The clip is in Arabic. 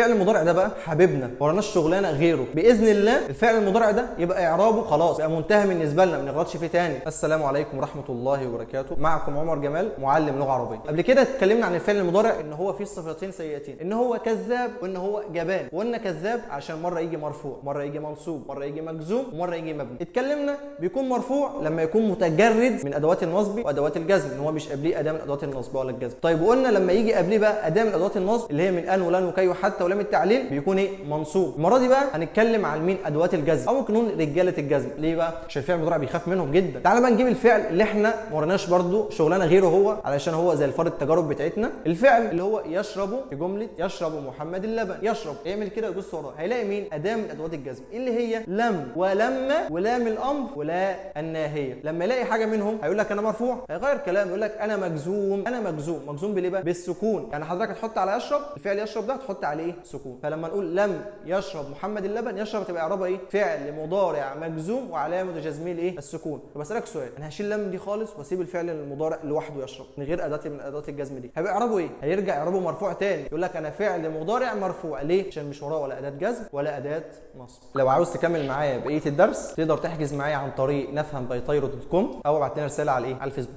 الفعل المضارع ده بقى حبيبنا وراناش شغلانة غيره. بإذن الله الفعل المضارع ده يبقى إعرابه خلاص بقى منتهى بالنسبة لنا ما نغلطش فيه تاني. السلام عليكم ورحمة الله وبركاته. معكم عمر جمال معلم لغة عربية. قبل كده اتكلمنا عن الفعل المضارع إن هو فيه صفتين سيئتين. إن هو كذاب وإن هو جبان. وقلنا كذاب عشان مرة يجي مرفوع مرة يجي منصوب مرة يجي مجزوم ومرة يجي مبني. اتكلمنا بيكون مرفوع لما يكون متجرد من أدوات النصب وأدوات الجزم إن هو مش قبليه أداة من أدوات النصب ولا الجزم. طيب وقلنا لما يجي قبليه بقى أداة من أدوات النصب اللي هي من أن ولن وكي وحتى ولام التعليل بيكون إيه؟ منصوب. المرة دي بقى هنتكلم عن مين؟ أدوات الجزم أو ممكن رجالة الجزم. ليه بقى؟ عشان الفعل المضارع بيخاف منهم جدا. تعالى بقى نجيب الفعل اللي إحنا ما برده شغلانة غيره هو علشان هو زي الفار التجارب بتاعتنا. الفعل اللي هو يشرب في جملة يشرب محمد اللبن. يشرب. يعمل كده يبص وراه هيلاقي مين؟ أداة من أدوات الجزم. اللي هي؟ لم. ولما ولام الامر ولا الناهية. لما يلاقي حاجة منهم هيقول لك أنا مرفوع. هيغير كلام يقول لك أنا مجزوم. أنا مجزوم. مجزوم بالايه بقى؟ بالسكون. يعني حضرتك هتحط على يشرب. الفعل يشرب ده هتحط عليه سكون. فلما نقول لم يشرب محمد اللبن يشرب تبقى اعرابها إيه؟ فعل مضارع مجزوم وعلامة جزمه الايه السكون. طب أسألك سؤال. أنا هشيل لم دي خالص وأسيب الفعل المضارع لوحده يشرب من غير أداة من ادوات الجزم دي. هيبقى اعرابه إيه؟ هيرجع اعرابه مرفوع تاني. يقول لك أنا فعل مضارع مرفوع. ليه؟ عشان مش وراه ولا أداة جزم ولا أداة نصب. لو عاوز تكمل معايا بقية الدرس تقدر تحجز معايا عن طريق نفهم باي طيرو dot com أو ابعت لنا رسالة على إيه؟ على الفيسبوك.